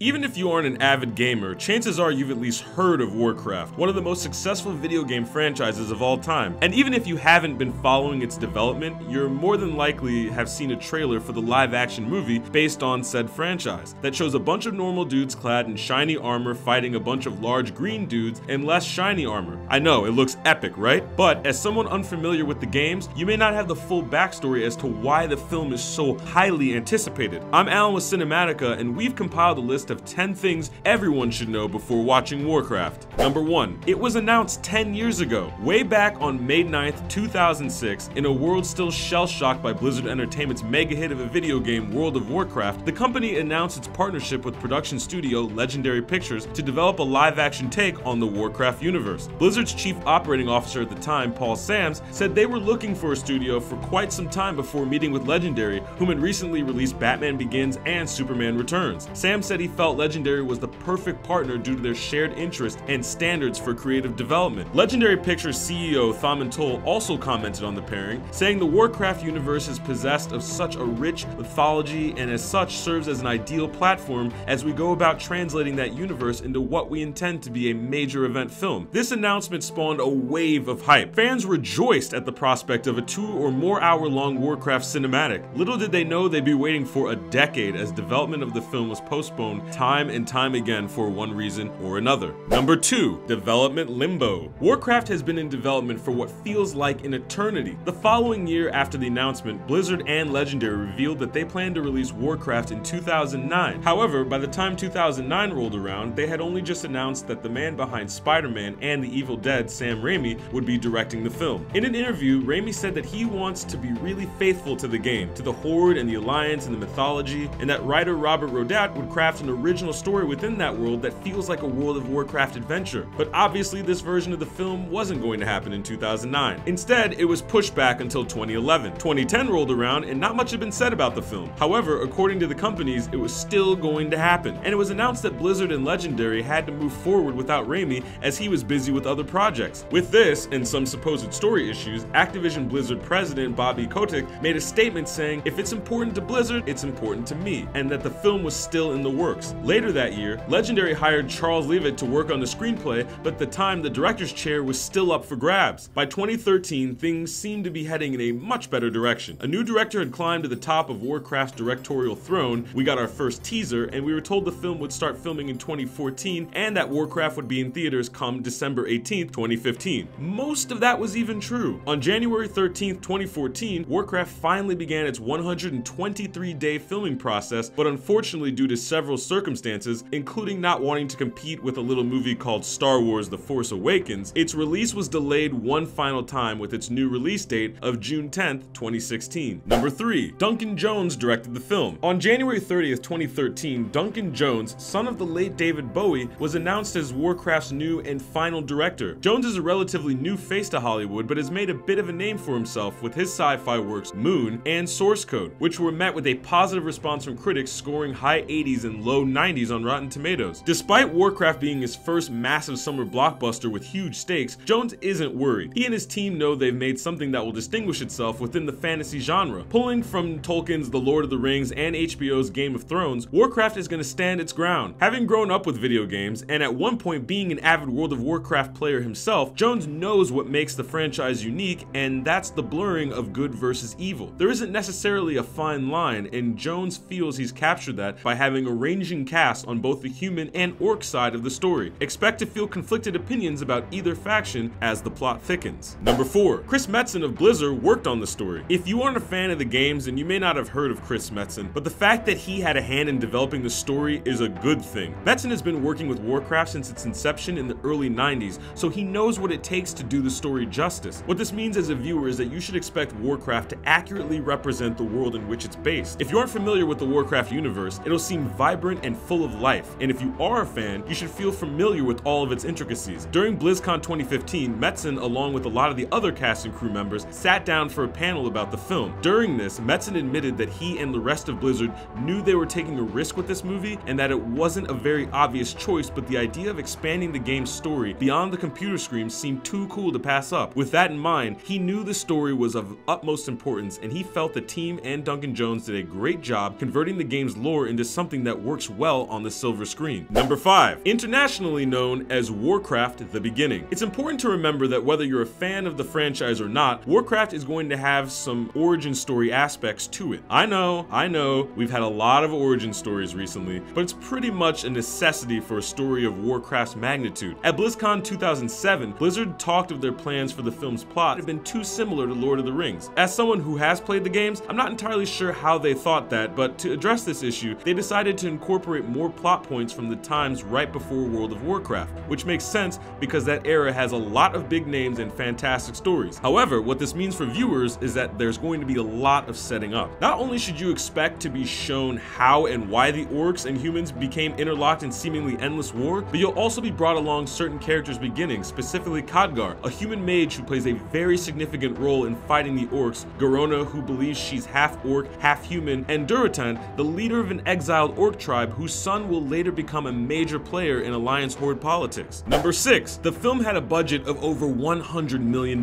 Even if you aren't an avid gamer, chances are you've at least heard of Warcraft, one of the most successful video game franchises of all time. And even if you haven't been following its development, you're more than likely have seen a trailer for the live action movie based on said franchise that shows a bunch of normal dudes clad in shiny armor fighting a bunch of large green dudes in less shiny armor. I know, it looks epic, right? But as someone unfamiliar with the games, you may not have the full backstory as to why the film is so highly anticipated. I'm Alan with Cinematica, and we've compiled a list list of 10 things everyone should know before watching Warcraft. Number 1. It was announced 10 years ago, way back on May 9th, 2006, in a world still shell-shocked by Blizzard Entertainment's mega hit of a video game, World of Warcraft, the company announced its partnership with production studio Legendary Pictures to develop a live-action take on the Warcraft universe. Blizzard's chief operating officer at the time, Paul Sams, said they were looking for a studio for quite some time before meeting with Legendary, whom had recently released Batman Begins and Superman Returns. Sam said he felt Legendary was the perfect partner due to their shared interest and standards for creative development. Legendary Pictures CEO Thomas Tull also commented on the pairing, saying the Warcraft universe is possessed of such a rich mythology and as such serves as an ideal platform as we go about translating that universe into what we intend to be a major event film. This announcement spawned a wave of hype. Fans rejoiced at the prospect of a two or more hour long Warcraft cinematic. Little did they know they'd be waiting for a decade as development of the film was postponed time and time again for one reason or another. Number 2. Development Limbo Warcraft has been in development for what feels like an eternity. The following year after the announcement, Blizzard and Legendary revealed that they planned to release Warcraft in 2009. However, by the time 2009 rolled around, they had only just announced that the man behind Spider-Man and The Evil Dead, Sam Raimi, would be directing the film. In an interview, Raimi said that he wants to be really faithful to the game, to the Horde and the Alliance and the mythology, and that writer Robert Rodat would craft an original story within that world that feels like a World of Warcraft adventure. But obviously, this version of the film wasn't going to happen in 2009. Instead, it was pushed back until 2011. 2010 rolled around and not much had been said about the film. However, according to the companies, it was still going to happen. And it was announced that Blizzard and Legendary had to move forward without Raimi as he was busy with other projects. With this, and some supposed story issues, Activision Blizzard president Bobby Kotick made a statement saying, if it's important to Blizzard, it's important to me, and that the film was still in the works. Later that year, Legendary hired Charles Leavitt to work on the screenplay, but at the time the director's chair was still up for grabs. By 2013, things seemed to be heading in a much better direction. A new director had climbed to the top of Warcraft's directorial throne, we got our first teaser, and we were told the film would start filming in 2014 and that Warcraft would be in theaters come December 18, 2015. Most of that was even true. On January 13, 2014, Warcraft finally began its 123 day filming process, but unfortunately, due to several circumstances, including not wanting to compete with a little movie called Star Wars The Force Awakens, its release was delayed one final time with its new release date of June 10th, 2016. Number 3. Duncan Jones directed the film. On January 30th, 2013, Duncan Jones, son of the late David Bowie, was announced as Warcraft's new and final director. Jones is a relatively new face to Hollywood, but has made a bit of a name for himself with his sci-fi works Moon and Source Code, which were met with a positive response from critics scoring high 80s and low 90s on Rotten Tomatoes. Despite Warcraft being his first massive summer blockbuster with huge stakes, Jones isn't worried. He and his team know they've made something that will distinguish itself within the fantasy genre. Pulling from Tolkien's The Lord of the Rings and HBO's Game of Thrones, Warcraft is going to stand its ground. Having grown up with video games, and at one point being an avid World of Warcraft player himself, Jones knows what makes the franchise unique, and that's the blurring of good versus evil. There isn't necessarily a fine line, and Jones feels he's captured that by having arranging cast on both the human and orc side of the story. Expect to feel conflicted opinions about either faction as the plot thickens. Number 4. Chris Metzen of Blizzard worked on the story. If you aren't a fan of the games, then you may not have heard of Chris Metzen, but the fact that he had a hand in developing the story is a good thing. Metzen has been working with Warcraft since its inception in the early 90s, so he knows what it takes to do the story justice. What this means as a viewer is that you should expect Warcraft to accurately represent the world in which it's based. If you aren't familiar with the Warcraft universe, it'll seem vibrant and full of life, and if you are a fan, you should feel familiar with all of its intricacies. During BlizzCon 2015, Metzen, along with a lot of the other cast and crew members, sat down for a panel about the film. During this, Metzen admitted that he and the rest of Blizzard knew they were taking a risk with this movie and that it wasn't a very obvious choice, but the idea of expanding the game's story beyond the computer screen seemed too cool to pass up. With that in mind, he knew the story was of utmost importance and he felt the team and Duncan Jones did a great job converting the game's lore into something that works works well on the silver screen. Number 5. Internationally known as Warcraft The Beginning. It's important to remember that whether you're a fan of the franchise or not, Warcraft is going to have some origin story aspects to it. I know, I know, we've had a lot of origin stories recently, but it's pretty much a necessity for a story of Warcraft's magnitude. At BlizzCon 2007, Blizzard talked of their plans for the film's plot had been too similar to Lord of the Rings. As someone who has played the games, I'm not entirely sure how they thought that, but to address this issue, they decided to incorporate more plot points from the times right before World of Warcraft, which makes sense because that era has a lot of big names and fantastic stories. However, what this means for viewers is that there's going to be a lot of setting up. Not only should you expect to be shown how and why the orcs and humans became interlocked in seemingly endless war, but you'll also be brought along certain characters' beginnings, specifically Khadgar, a human mage who plays a very significant role in fighting the orcs, Garona, who believes she's half orc, half human, and Durotan, the leader of an exiled orc tribe whose son will later become a major player in Alliance Horde politics. Number 6. The film had a budget of over $100 million.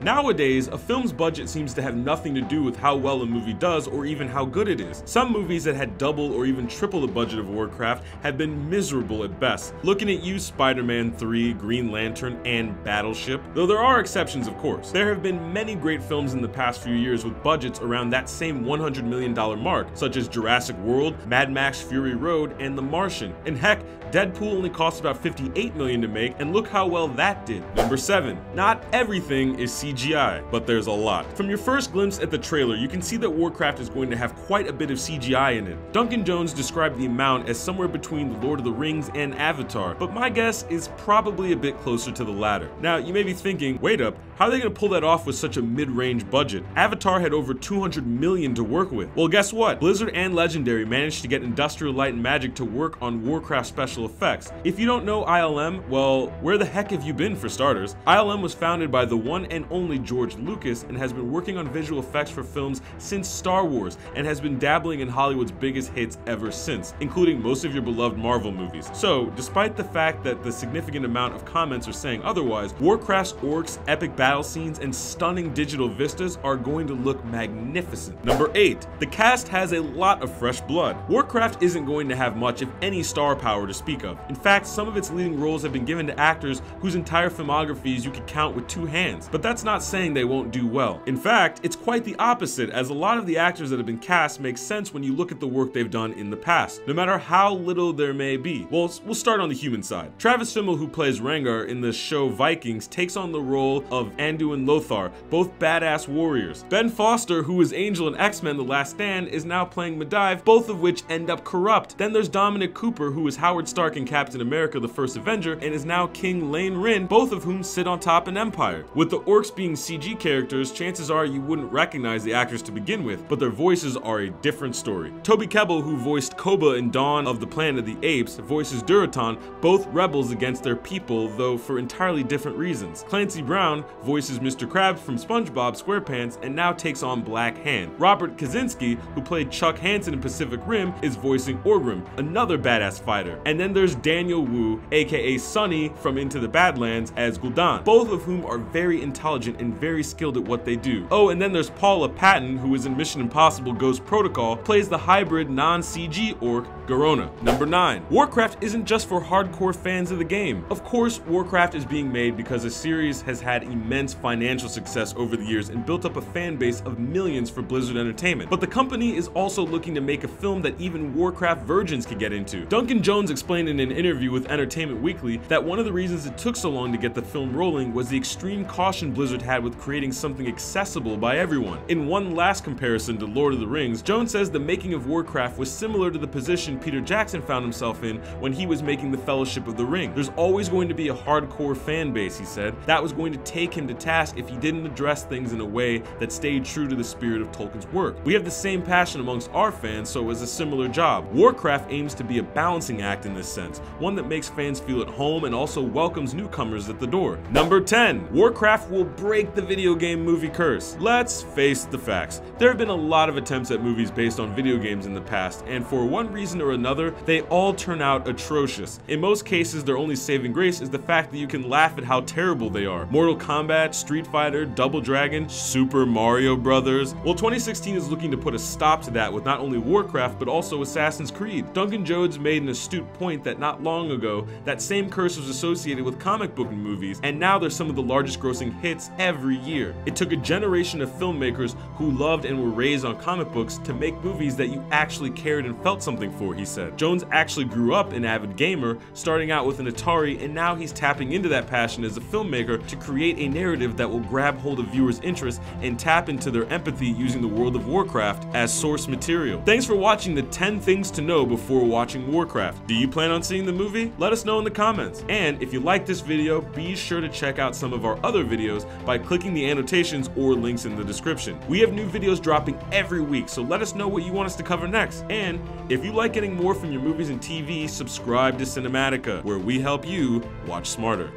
Nowadays, a film's budget seems to have nothing to do with how well a movie does or even how good it is. Some movies that had double or even triple the budget of Warcraft have been miserable at best. Looking at you, Spider-Man 3, Green Lantern, and Battleship. Though there are exceptions, of course. There have been many great films in the past few years with budgets around that same $100 million mark, such as Jurassic World, Mad Max Fury Road, and The Martian. And heck, Deadpool only cost about 58 million to make, and look how well that did. Number 7. Not everything is CGI, but there's a lot. From your first glimpse at the trailer, you can see that Warcraft is going to have quite a bit of CGI in it. Duncan Jones described the amount as somewhere between The Lord of the Rings and Avatar, but my guess is probably a bit closer to the latter. Now, you may be thinking, wait up, how are they going to pull that off with such a mid-range budget? Avatar had over 200 million to work with. Well, guess what? Blizzard and Legendary managed to get Industrial Light and Magic to work on Warcraft special effects. If you don't know ILM, well, where the heck have you been for starters? ILM was founded by the one and only George Lucas and has been working on visual effects for films since Star Wars and has been dabbling in Hollywood's biggest hits ever since, including most of your beloved Marvel movies. So, despite the fact that the significant amount of comments are saying otherwise, Warcraft's orcs, epic battle scenes, and stunning digital vistas are going to look magnificent. Number 8. The cast has a lot of fresh blood. Warcraft isn't going to have much, if any, star power to speak of. In fact, some of its leading roles have been given to actors whose entire filmographies you could count with two hands. But that's not saying they won't do well. In fact, it's quite the opposite, as a lot of the actors that have been cast make sense when you look at the work they've done in the past, no matter how little there may be. Well, we'll start on the human side. Travis Fimmel, who plays Ragnar in the show Vikings, takes on the role of Anduin and Lothar, both badass warriors. Ben Foster, who was Angel in X-Men The Last Stand, is now playing Medivh, both of which end up corrupt. Then there's Dominic Cooper, who is Howard Stark in Captain America The First Avenger, and is now King Llane Wrynn, both of whom sit on top in Empire. With the orcs being CG characters, chances are you wouldn't recognize the actors to begin with, but their voices are a different story. Toby Kebbell, who voiced Koba in Dawn of the Planet of the Apes, voices Durotan, both rebels against their people, though for entirely different reasons. Clancy Brown voices Mr. Krabs from SpongeBob SquarePants and now takes on Blackhand. Robert Kazinsky, who played Chuck Hansen in Pacific Rim, is voicing Another badass fighter. And then there's Daniel Wu, aka Sunny from Into the Badlands, as Gul'dan, both of whom are very intelligent and very skilled at what they do. Oh, and then there's Paula Patton, who is in Mission Impossible Ghost Protocol, plays the hybrid non-CG orc Garona. Number 9. Warcraft isn't just for hardcore fans of the game. Of course, Warcraft is being made because the series has had immense financial success over the years and built up a fan base of millions for Blizzard Entertainment. But the company is also looking to make a film that even Warcraft virgins could get into. Duncan Jones explained in an interview with Entertainment Weekly that one of the reasons it took so long to get the film rolling was the extreme caution Blizzard had with creating something accessible by everyone. In one last comparison to Lord of the Rings, Jones says the making of Warcraft was similar to the position Peter Jackson found himself in when he was making the Fellowship of the Ring. There's always going to be a hardcore fan base, he said. That was going to take him to task if he didn't address things in a way that stayed true to the spirit of Tolkien's work. We have the same passion amongst our fans, so it was a similar job. Warcraft aims to be a balancing act in this sense, one that makes fans feel at home and also welcomes newcomers at the door. Number 10. Warcraft will break the video game movie curse. Let's face the facts. There have been a lot of attempts at movies based on video games in the past, and for one reason or another, they all turn out atrocious. In most cases, their only saving grace is the fact that you can laugh at how terrible they are. Mortal Kombat, Street Fighter, Double Dragon, Super Mario Brothers. Well, 2016 is looking to put a stop to that with not only Warcraft, but also Assassin's Creed. Duncan Jones made an astute point that not long ago, that same curse was associated with comic book movies, and now they're some of the largest grossing hits every year. It took a generation of filmmakers who loved and were raised on comic books to make movies that you actually cared and felt something for, he said. Jones actually grew up an avid gamer, starting out with an Atari, and now he's tapping into that passion as a filmmaker to create a narrative that will grab hold of viewers' interest and tap into their empathy using the World of Warcraft as source material. Thanks for watching the 10 things to know before watching Warcraft. Do you plan on seeing the movie? Let us know in the comments. And if you like this video, be sure to check out some of our other videos by clicking the annotations or links in the description. We have new videos dropping every week, so let us know what you want us to cover next. And if you like getting more from your movies and TV, subscribe to Cinematica, where we help you watch smarter.